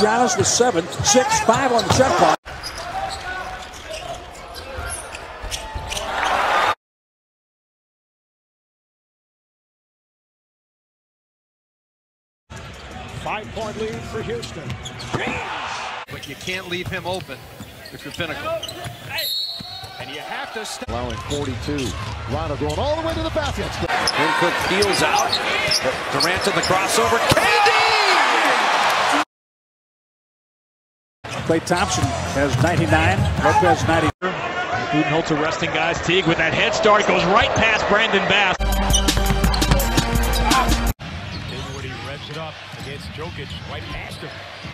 Giannis with seven, six, five on the shot clock. Five-point lead for Houston. But you can't leave him open if you're Pinnacle. And you have to stop. Allowing 42. Rondo going all the way to the basket. Cook peels out. Durant to the crossover. KD! Klay Thompson has 99, Lopez 90. Budenholzer resting guys. Teague with that head start goes right past Brandon Bass. Dinwiddie revs it up against Jokic right past him.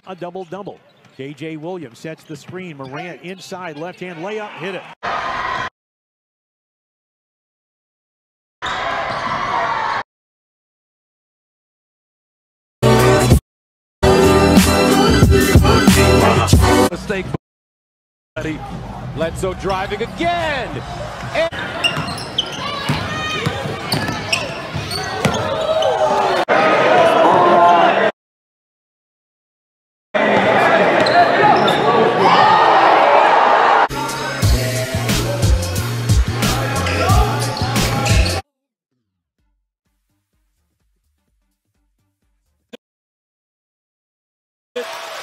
A double-double. J.J. Williams sets the screen. Morant inside, left-hand layup, hit it. Mistake. Bledsoe driving again.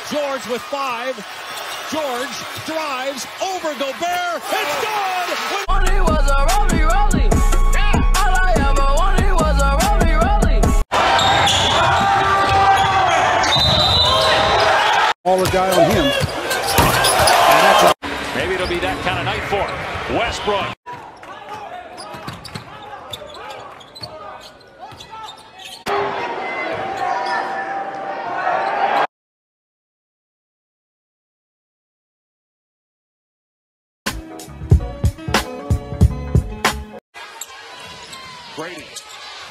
George with five. George drives over Gobert. It's good. When he was a rolly rolly. All I ever wanted was a rolly rolly. All the guy on him. Maybe it'll be that kind of night for. Westbrook.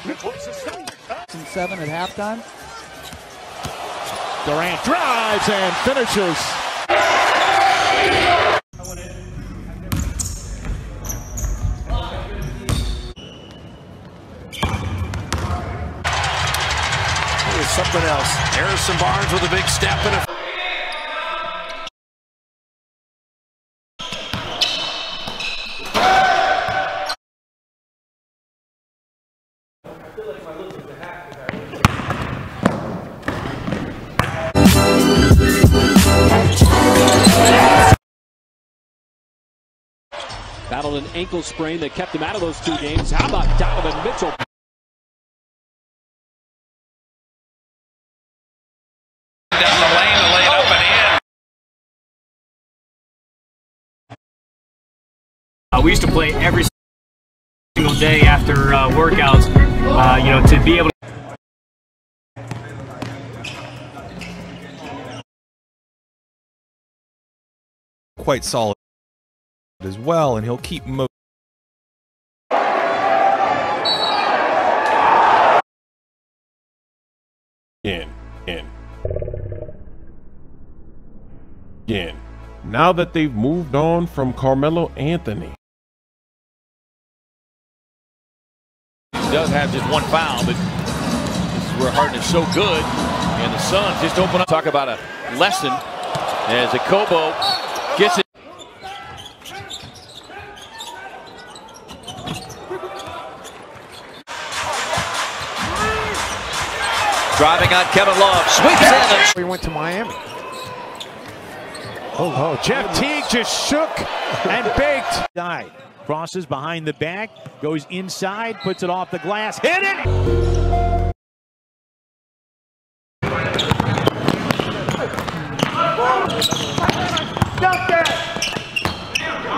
And seven at halftime. Durant drives and finishes. Here's something else. Harrison Barnes with a big step and a. Battled an ankle sprain that kept him out of those two games. How about Donovan Mitchell? Uh, we used to play every single day after uh, workouts. Uh, you know, to be able to. quite solid as well, and he'll keep mo- in, in, in. Now that they've moved on from Carmelo Anthony, does have just one foul, but this is where Harden is so good. And the Suns just open up. Talk about a lesson as Akobo gets it. Driving on Kevin Love. Sweeps in We went to Miami. Oh, oh, Jeff Teague just shook and baked. Died. Crosses behind the back, goes inside, puts it off the glass, hit it!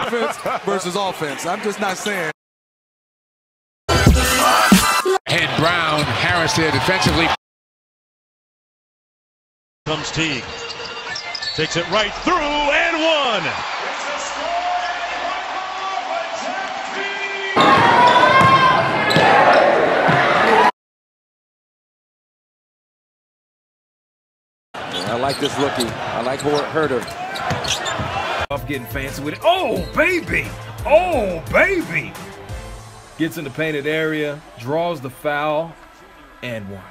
Offense versus offense. I'm just not saying. Head Brown. Harris there defensively. Comes Teague. Takes it right through and one. I like this rookie. I like Herder. Off getting fancy with it. Oh, baby! Oh, baby! Gets in the painted area, draws the foul, and one.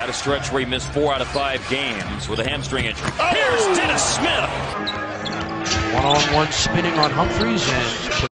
At a stretch where he missed four out of five games with a hamstring injury. Here's Dennis Smith. One on one spinning on Humphreys and